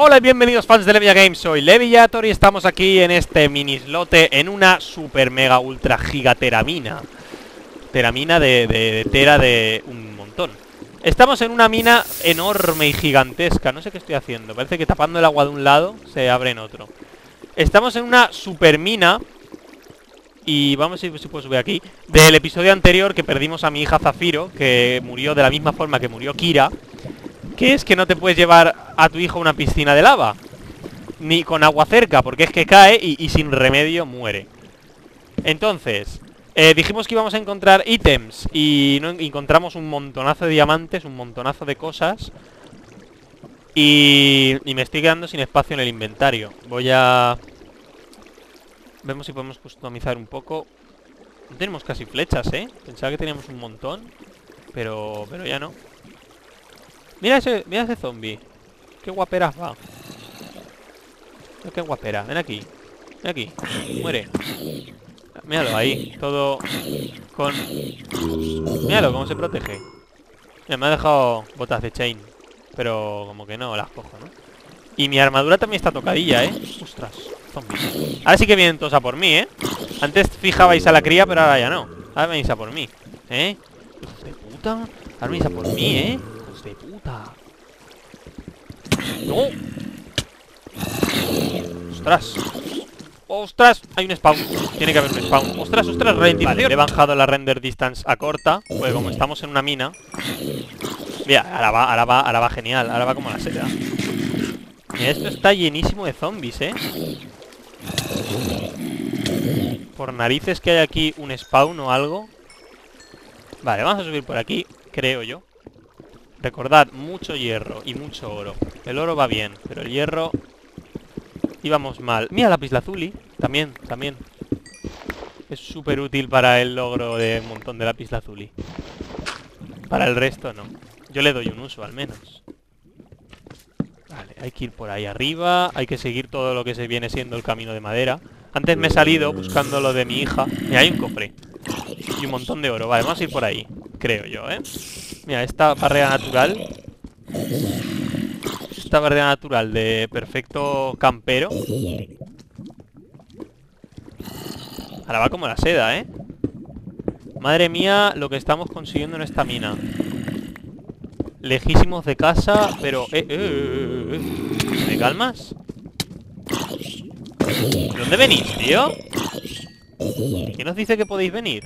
Hola y bienvenidos fans de Levia Games, soy Leviator y estamos aquí en este mini islote en una super mega ultra giga teramina Teramina de, de, de tera de un montón. Estamos en una mina enorme y gigantesca, no sé qué estoy haciendo. Parece que tapando el agua de un lado se abre en otro. Estamos en una super mina y vamos a ver si puedo subir aquí Del episodio anterior que perdimos a mi hija Zafiro Que murió de la misma forma que murió Kira Que es que no te puedes llevar a tu hijo a una piscina de lava Ni con agua cerca Porque es que cae y, y sin remedio muere. Entonces eh, Dijimos que íbamos a encontrar ítems Y no encontramos un montonazo de diamantes Un montonazo de cosas. Y, y me estoy quedando sin espacio en el inventario. Voy a... Vemos si podemos customizar un poco. No tenemos casi flechas, ¿eh? Pensaba que teníamos un montón Pero, pero ya no Mira ese, mira ese zombie Qué guapera va Qué guapera, ven aquí Ven aquí, muere Míralo ahí, todo con... Míralo cómo se protege Mira, me ha dejado botas de chain Pero como que no, las cojo, ¿no? Y mi armadura también está tocadilla, ¿eh? Ostras zombies. Ahora sí que vienen todos a por mí, ¿eh? Antes fijabais a la cría, pero ahora ya no. Ahora venís a por mí, ¿eh? Hijos de puta. Ahora venís a por mí, ¿eh? De puta. ¡No! ¡Ostras! ¡Ostras! Hay un spawn. Tiene que haber un spawn. ¡Ostras, ostras! Ralentización. Vale, he bajado la render distance a corta. Pues como estamos en una mina... Mira, ahora va, ahora va, ahora va genial. Ahora va como la seda. Mira, esto está llenísimo de zombies, ¿eh? Por narices que hay aquí un spawn o algo Vale, vamos a subir por aquí, creo yo Recordad, mucho hierro y mucho oro. El oro va bien, pero el hierro Íbamos mal. Mira, la lazuli, también, también. Es súper útil para el logro de un montón de la lazuli. Para el resto no. Yo le doy un uso al menos. Vale, hay que ir por ahí arriba Hay que seguir todo lo que se viene siendo el camino de madera. Antes me he salido buscando lo de mi hija. Mira, hay un cofre. Y un montón de oro. Vale, vamos a ir por ahí Creo yo, ¿eh? Mira, esta barrera natural Esta barrera natural de perfecto campero Ahora va como la seda, ¿eh? Madre mía, lo que estamos consiguiendo en esta mina Lejísimos de casa, pero... Eh, eh, eh, eh, ¿Me calmas? ¿De dónde venís, tío? ¿Quién nos dice que podéis venir?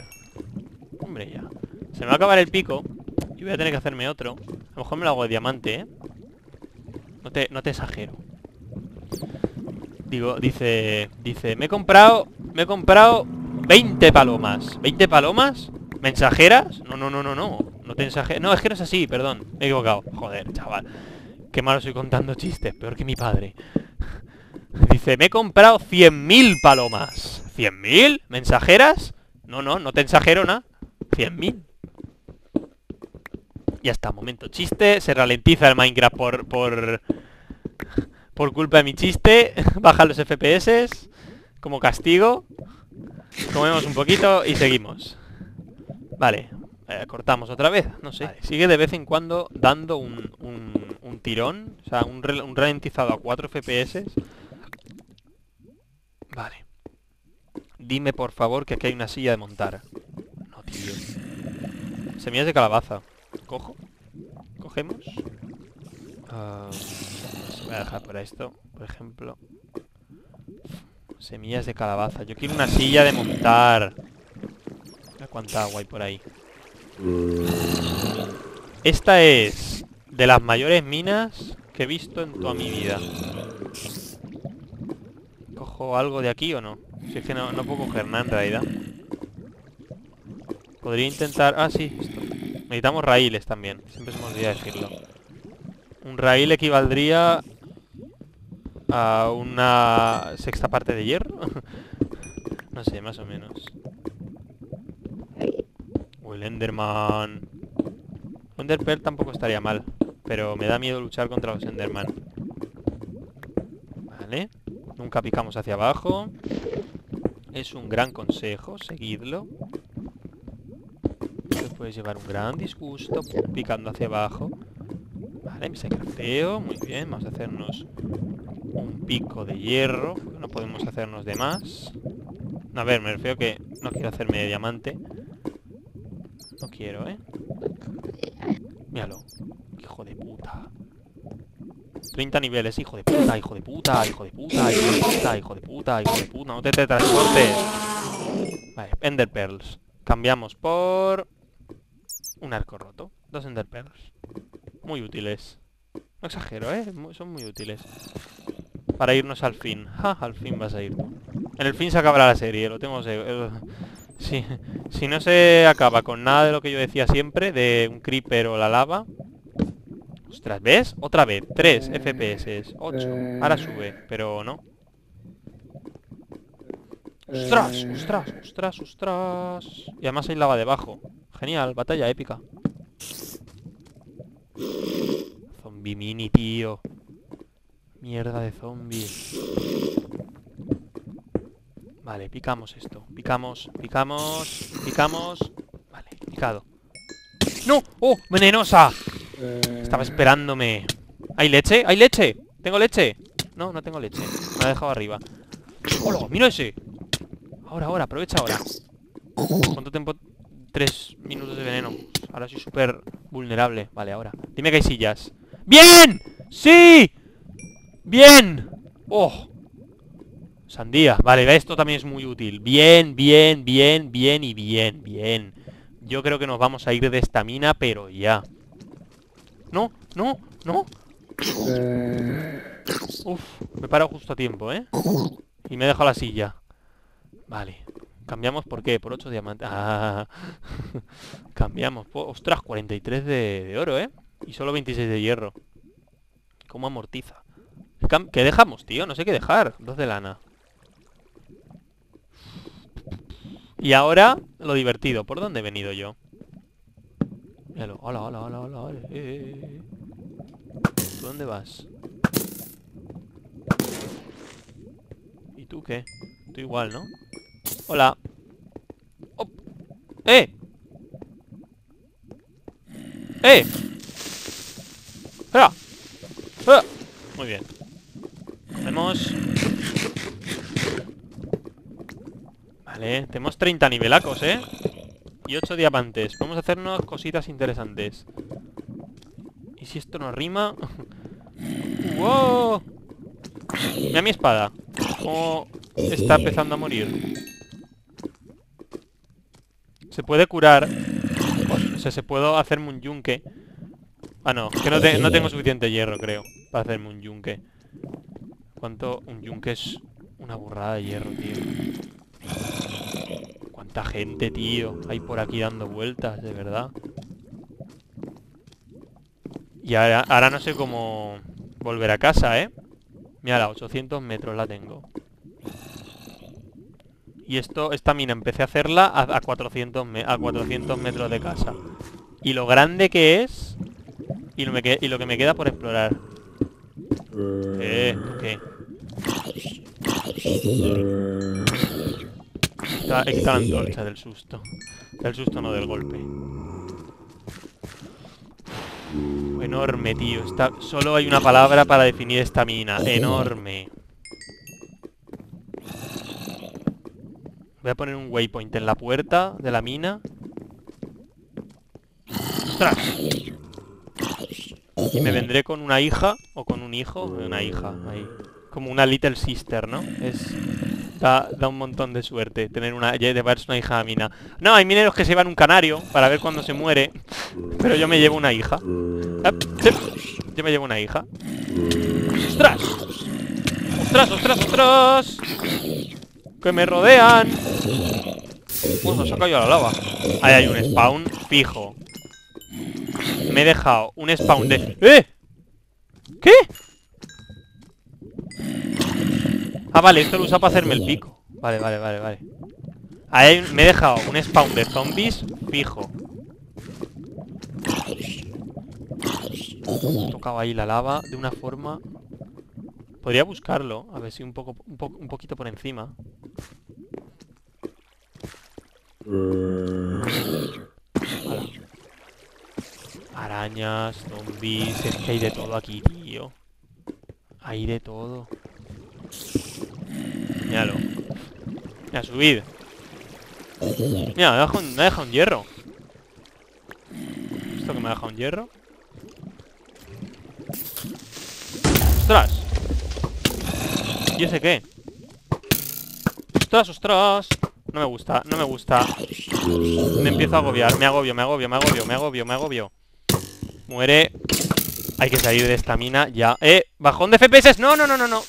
Hombre, ya Se me va a acabar el pico Y voy a tener que hacerme otro. A lo mejor me lo hago de diamante, ¿eh? No te, no te exagero. Digo, dice... Dice, me he comprado... Me he comprado 20 palomas ¿20 palomas? ¿Mensajeras? No, no, no, no, no. No te No, es que no es así, perdón. Me he equivocado. Joder, chaval. Qué malo soy contando chistes Peor que mi padre. Dice, me he comprado 100.000 palomas ¿100.000? ¿Mensajeras? No, no, no te ensajero nada. 100.000 Ya está, momento chiste Se ralentiza el Minecraft por... Por, por culpa de mi chiste Baja los FPS Como castigo Comemos un poquito y seguimos Vale, eh, cortamos otra vez, no sé. Sigue de vez en cuando dando un, un, tirón, o sea, un, un, ralentizado a 4 FPS. Vale. Dime, por favor, que aquí hay una silla de montar. No, tío. Semillas de calabaza. ¿Cojo? ¿Cogemos? Uh, voy a dejar por esto, por ejemplo. Semillas de calabaza. Yo quiero una silla de montar cuánta agua hay por ahí. Esta es de las mayores minas que he visto en toda mi vida. ¿Cojo algo de aquí o no? Si es que no, no puedo coger nada en realidad. Podría intentar... Ah, sí, esto. Necesitamos raíles también. Siempre se me olvida decirlo. Un raíl equivaldría a una sexta parte de hierro. no sé, más o menos el Enderman. Enderpearl tampoco estaría mal. Pero me da miedo luchar contra los Enderman. Vale. Nunca picamos hacia abajo. Es un gran consejo, seguidlo. Puedes llevar un gran disgusto picando hacia abajo. Vale, me crafeo. Muy bien, vamos a hacernos un pico de hierro. No podemos hacernos de más. A ver, me refiero que no quiero hacerme de diamante. No quiero, ¿eh? Míralo. Hijo de puta. 30 niveles, hijo de puta, hijo de puta, hijo de puta, hijo de puta, hijo de puta, hijo de puta. No te transportes. Vale, Ender Pearls. Cambiamos por... Un arco roto. Dos Ender Pearls. Muy útiles. No exagero, ¿eh? Son muy útiles. Para irnos al fin. Ja, al fin vas a ir En el fin se acabará la serie, lo tengo seguro. Si, si no se acaba con nada de lo que yo decía siempre, de un creeper o la lava. Ostras, ¿ves? Otra vez, 3 FPS, 8. Ahora sube, pero no. ¡Ostras! ¡Ostras! ¡Ostras! ¡Ostras! Y además hay lava debajo. Genial, batalla épica. Zombie mini, tío. Mierda de zombie. Vale, picamos esto. Picamos, picamos, picamos. Vale, picado. ¡No! ¡Oh! ¡Venenosa! Estaba esperándome. ¿Hay leche? ¿Hay leche? ¿Tengo leche? No, no tengo leche. Me ha dejado arriba. ¡Hola! ¡Mira ese! Ahora, ahora, aprovecha ahora. ¿Cuánto tiempo? Tres minutos de veneno. Ahora soy súper vulnerable. Vale, ahora. Dime que hay sillas. ¡Bien! ¡Sí! ¡Bien! ¡Oh! Sandía. Vale, esto también es muy útil. Bien, bien, bien, bien y bien, bien. Yo creo que nos vamos a ir de esta mina, pero ya. No, no, no. Uf, me paro justo a tiempo, ¿eh? Y me dejo la silla. Vale. Cambiamos por qué? Por 8 diamantes. Ah, cambiamos. Ostras, 43 de, de, oro, ¿eh? Y solo 26 de hierro. ¿Cómo amortiza? ¿Qué dejamos, tío? No sé qué dejar. Dos de lana. Y ahora, lo divertido. ¿Por dónde he venido yo? Míralo. Hola, hola, hola, hola. Eh, eh, eh. ¿Tú dónde vas? ¿Y tú qué? Tú igual, ¿no? Hola. Oh. ¡Eh! ¡Eh! ¡Espera! ¡Ah! Muy bien. Tenemos... Vale, tenemos 30 nivelacos, ¿eh? Y 8 diamantes. Vamos a hacernos cositas interesantes. ¿Y si esto no rima? ¡Wow! Mira mi espada. Cómo está empezando a morir. Se puede curar. O sea, se puedo hacerme un yunque. Ah, no. Que no, tengo suficiente hierro, creo. Para hacerme un yunque. ¿Cuánto? Un yunque es una burrada de hierro, tío gente, tío. Hay por aquí dando vueltas, de verdad. Y ahora, ahora no sé cómo volver a casa, ¿eh? Mira, a 800 metros la tengo. Y esto, esta mina empecé a hacerla a, 400, a 400 metros de casa. Y lo grande que es... Y lo, que me queda por explorar. Eh, ¿qué? Está, está la antorcha del susto. Del susto, no del golpe. enorme, tío. Está... Solo hay una palabra para definir esta mina. Enorme. Voy a poner un waypoint en la puerta de la mina. ¡Ostras! Y me vendré con una hija o con un hijo. Una hija, ahí. Como una little sister, ¿no? Es Da, un montón de suerte tener una llevarse una hija a mina. No, hay mineros que se llevan un canario para ver cuándo se muere. Pero yo me llevo una hija. Yo me llevo una hija. ¡Ostras! ¡Ostras, ostras, ostras! ¡Que me rodean! Pues se ha caído la lava. Ahí hay un spawn fijo. Me he dejado un spawn de... ¡Eh! ¿Qué? Ah, vale, esto lo usa para hacerme el pico Vale, vale, vale, vale Ahí me he dejado un spawn de zombies fijo He tocado ahí la lava de una forma Podría buscarlo A ver si un poco un, un poquito por encima Arañas, zombies Es que hay de todo aquí, tío Hay de todo Míralo. Mira, subid. Mira, me me ha dejado un hierro. ¿Esto que me ha dejado un hierro? ¡Ostras! ¿Y ese qué? ¡Ostras, ostras! No me gusta, no me gusta Me empiezo a agobiar, me agobio, me agobio, me agobio, me agobio, me agobio Muere Hay que salir de esta mina ya ¡Eh! ¡Bajón de FPS! ¡No, no, no, no, no!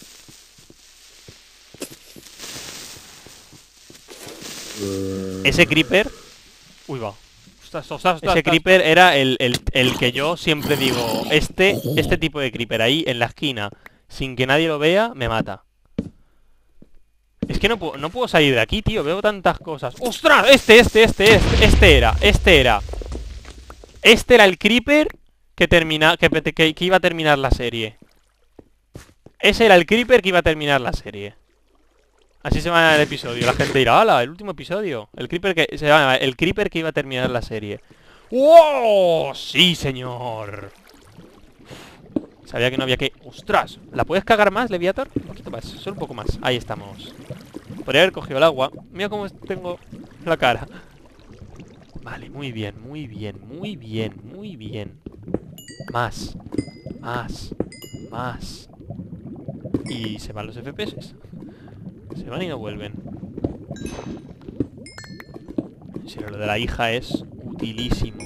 Ese creeper Uy, va Ese creeper era el, el, que yo siempre digo Este, este tipo de creeper ahí en la esquina Sin que nadie lo vea, me mata es que no puedo, no puedo salir de aquí, tío Veo tantas cosas ¡Ostras! Este, este, este, este Este era, este era Este era el creeper que, termina, que, iba a terminar la serie Ese era el creeper que iba a terminar la serie Así se llama el episodio La gente dirá, ¡hala! El último episodio El creeper que se el creeper que iba a terminar la serie ¡Wow! ¡Sí, señor! Sabía que no había que... ¡Ostras! ¿La puedes cagar más, Leviator? Un poquito más, solo un poco más. Ahí estamos. Podría haber cogido el agua. Mira cómo tengo la cara. Vale, muy bien, muy bien, muy bien, muy bien. Más Más Más. Y se van los FPS Se van y no vuelven. Si lo de la hija es utilísimo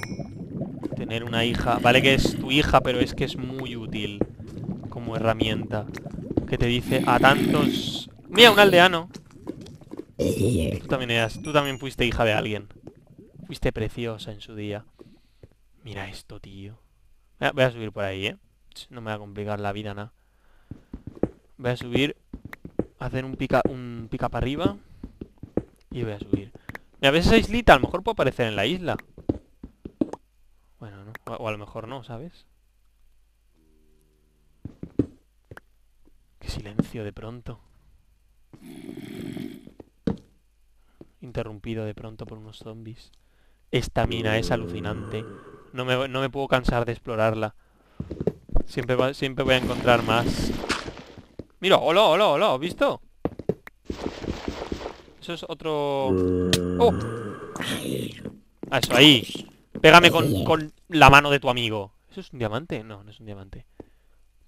Tener una hija. Vale que es tu hija, pero es que es muy útil Como herramienta Que te dice a tantos... Mira, un aldeano. Tú también, eras, tú también fuiste hija de alguien. Fuiste preciosa en su día. Mira esto, tío. Voy a subir por ahí, ¿eh? No me va a complicar la vida, nada. Voy a subir Hacer un pica, un pica para arriba Y voy a subir. Mira, ¿ves esa islita? A lo mejor puedo aparecer en la isla O a lo mejor no, ¿sabes? Qué silencio de pronto. Interrumpido de pronto por unos zombies. Esta mina es alucinante. No me, no me puedo cansar de explorarla. Siempre, siempre voy a encontrar más. Mira, hola, hola, hola, ¿has visto? Eso es otro... ¡Oh! Ah, eso, ahí. Pégame con, la mano de tu amigo. ¿Eso es un diamante? No, no es un diamante.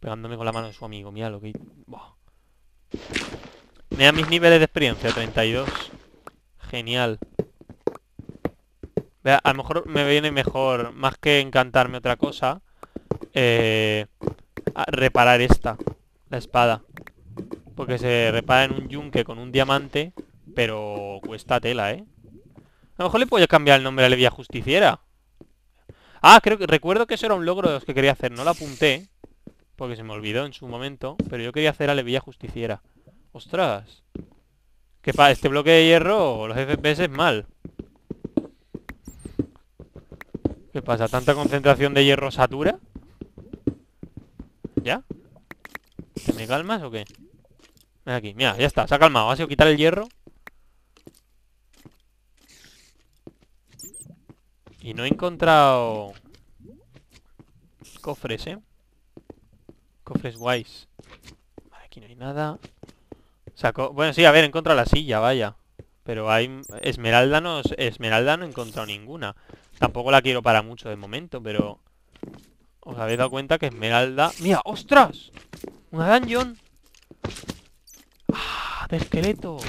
Pegándome con la mano de su amigo. Mira lo que... Mira mis niveles de experiencia. 32. Genial. A lo mejor me viene mejor, más que encantarme otra cosa, eh, reparar esta, la espada. Porque se repara en un yunque con un diamante, pero cuesta tela, ¿eh? A lo mejor le puedo cambiar el nombre a la vía justiciera. Ah, creo que recuerdo que eso era un logro de los que quería hacer. No lo apunté. Porque se me olvidó en su momento. Pero yo quería hacer a Levilla Justiciera. ¡Ostras! Que para este bloque de hierro los FPS es mal. ¿Qué pasa? ¿Tanta concentración de hierro satura? ¿Ya? ¿Te me calmas o qué? Ven aquí, mira, ya está, se ha calmado Ha sido quitar el hierro Y no he encontrado... Cofres, ¿eh? Cofres guays. Vale, aquí no hay nada. Bueno, sí, a ver, he encontrado la silla, vaya. Pero hay... Esmeralda no... Esmeralda no he encontrado ninguna. Tampoco la quiero para mucho de momento, pero... Os habéis dado cuenta que Esmeralda... ¡Mira! ¡Ostras! ¡Una dungeon! ¡Ah! ¡De esqueletos!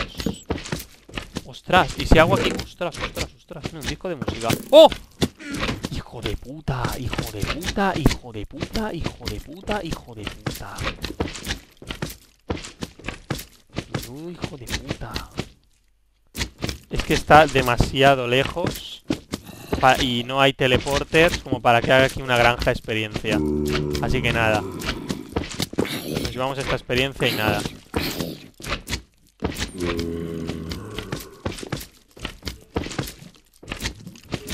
¡Ostras! ¿Y si hago aquí? ¡Ostras, ostras, ostras! Un disco de música. ¡Oh! Hijo de puta, hijo de puta, hijo de puta, hijo de puta, hijo de puta. hijo de puta. Es que está demasiado lejos y no hay teleporters como para que haga aquí una granja experiencia. Así que nada. Nos llevamos esta experiencia y nada.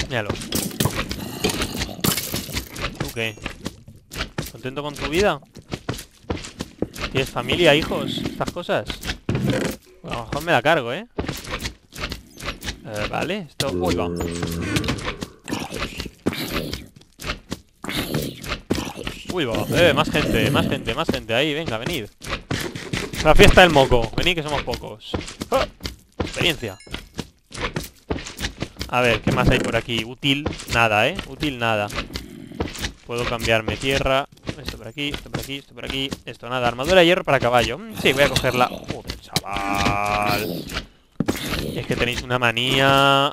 Míralo. ¿Tú qué? ¿Contento con tu vida? ¿Tienes familia, hijos? Estas cosas. a lo mejor me la cargo, ¿eh? vale, esto... Uy, va. Uy, va. Eh, más gente, más gente, más gente. Ahí, venga, venid. La fiesta del moco. Vení que somos pocos. ¡Ah! Experiencia. A ver, ¿qué más hay por aquí? Útil, nada, ¿eh? Útil, nada. Puedo cambiarme tierra. Esto por aquí, esto por aquí, esto por aquí. Esto nada, armadura de hierro para caballo. Mm, sí, voy a cogerla. Joder, chaval. Es que tenéis una manía.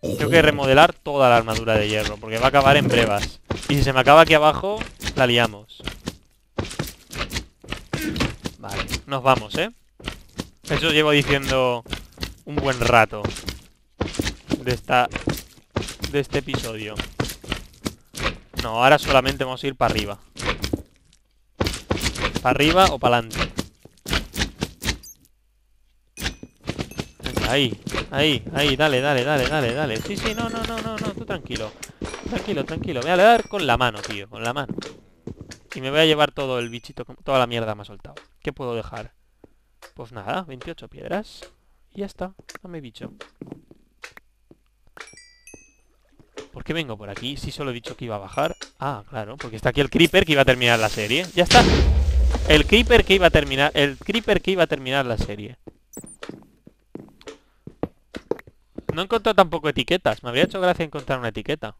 Tengo que remodelar toda la armadura de hierro, porque va a acabar en brevas. Y si se me acaba aquí abajo, la liamos. Vale, nos vamos, ¿eh? Eso llevo diciendo un buen rato de esta de este episodio. No, ahora solamente vamos a ir para arriba. ¿Para arriba o para adelante? ahí, ahí, ahí, dale, dale, dale, dale, dale. Sí, sí, no, no, no, no, no, tú tranquilo. Tranquilo, tranquilo. Voy a dar con la mano, tío, con la mano. Y me voy a llevar todo el bichito, toda la mierda me ha soltado. ¿Qué puedo dejar? Pues nada, 28 piedras. Y ya está, dame bicho. ¿Por qué vengo por aquí? Si solo he dicho que iba a bajar. Ah, claro, porque está aquí el creeper que iba a terminar la serie. Ya está. El creeper que iba a terminar... El creeper que iba a terminar la serie. No he encontrado tampoco etiquetas. Me habría hecho gracia encontrar una etiqueta.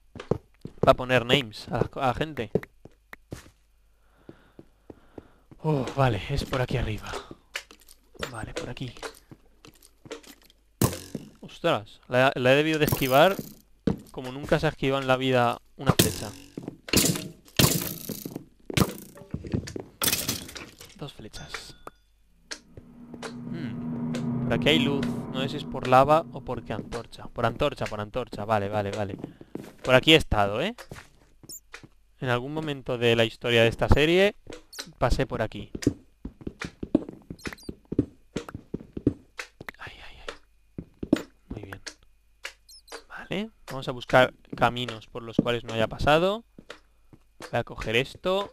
Para poner names a la, gente. Oh, vale, es por aquí arriba. Vale, por aquí. Ostras, la he debido de esquivar como nunca se ha esquivado en la vida una flecha. Dos flechas. Hmm. Por aquí hay luz. No sé si es por lava o por qué antorcha. Por antorcha, por antorcha. Vale, vale, vale. Por aquí he estado, ¿eh? En algún momento de la historia de esta serie pasé por aquí. Vamos a buscar caminos por los cuales no haya pasado. Voy a coger esto.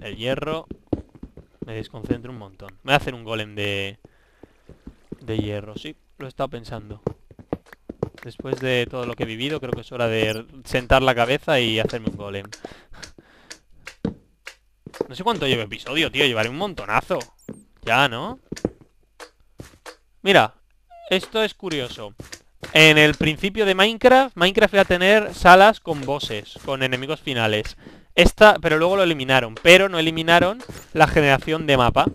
El hierro. Me desconcentro un montón. Voy a hacer un golem de... De hierro, sí. Lo he estado pensando. Después de todo lo que he vivido, creo que es hora de sentar la cabeza y hacerme un golem. No sé cuánto llevo episodio, tío. Llevaré un montonazo. Ya, ¿no? Mira, esto es curioso. En el principio de Minecraft, Minecraft iba a tener salas con bosses, con enemigos finales. Esta, pero luego lo eliminaron, pero no eliminaron la generación de mapa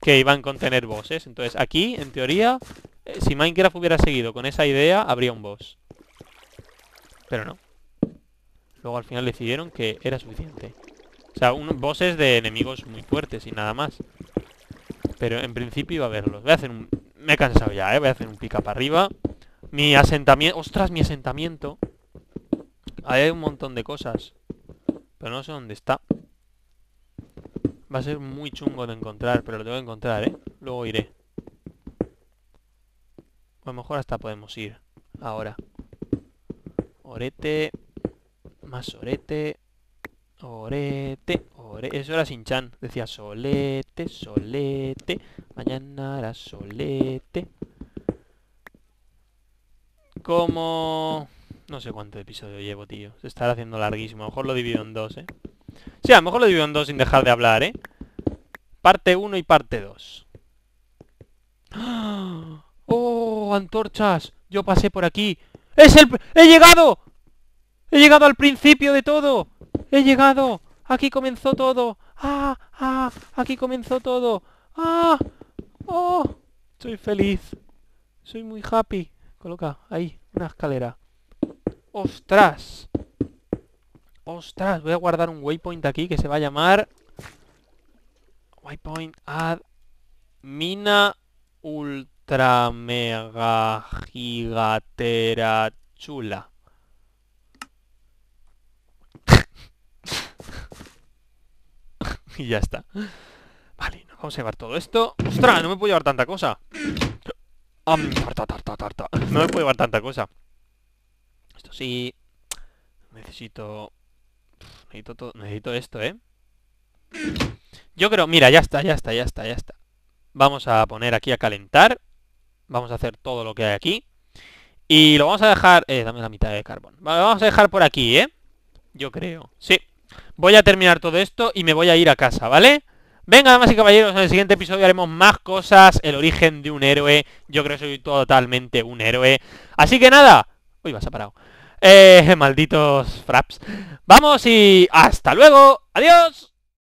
que iban a contener bosses. Entonces aquí, en teoría, eh, si Minecraft hubiera seguido con esa idea, habría un boss. Pero no. Luego al final decidieron que era suficiente. O sea, un bosses de enemigos muy fuertes y nada más. Pero en principio iba a verlos. Voy a hacer un... Me he cansado ya, ¿eh? Voy a hacer un pica para arriba. Mi asentamiento... ¡Ostras, mi asentamiento! Ahí hay un montón de cosas. Pero no sé dónde está. Va a ser muy chungo de encontrar, pero lo tengo que encontrar, ¿eh? Luego iré. a lo mejor hasta podemos ir. Ahora. Orete. Más orete. Orete. Orete. Eso era Sinchan. Decía solete, solete. Mañana era solete como... No sé cuánto episodio llevo, tío. Se estará haciendo larguísimo. A lo mejor lo divido en dos, ¿eh? Sí, a lo mejor lo divido en dos sin dejar de hablar, ¿eh? Parte 1 y parte 2. ¡Oh, antorchas! Yo pasé por aquí. ¡Es el... ¡He llegado! ¡He llegado al principio de todo! ¡He llegado! Aquí comenzó todo. ¡Ah! ¡Ah! Aquí comenzó todo. ¡Ah! ¡Oh! Soy feliz. Soy muy happy. Coloca ahí, una escalera. ¡Ostras! ¡Ostras! Voy a guardar un waypoint aquí que se va a llamar... Waypoint add... Mina ultra mega gigatera chula. y ya está. Vale, nos vamos a llevar todo esto. ¡Ostras! No me puedo llevar tanta cosa. Tarta, tarta, tarta. No me puedo llevar tanta cosa. Esto sí. Necesito... Necesito, todo... Necesito esto, ¿eh? Yo creo... Mira, ya está, ya está, ya está, ya está. Vamos a poner aquí a calentar. Vamos a hacer todo lo que hay aquí. Y lo vamos a dejar... Eh, dame la mitad de carbón. Vale, vamos a dejar por aquí, ¿eh? Yo creo. Sí. Voy a terminar todo esto y me voy a ir a casa, ¿vale? Venga, damas y caballeros, en el siguiente episodio haremos más cosas, el origen de un héroe. Yo creo que soy totalmente un héroe. Así que nada. Uy, vas a parado. Eh, malditos fraps. Vamos y hasta luego. Adiós.